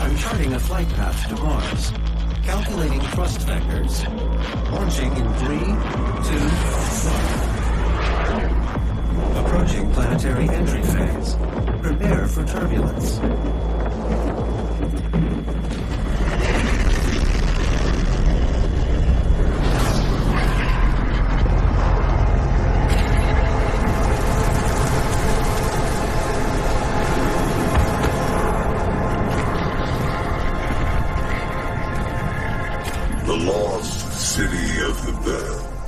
I'm charting a flight path to Mars. Calculating thrust vectors. Launching in three, two, one. Approaching planetary entry phase. Prepare for turbulence. the lost city of the bell.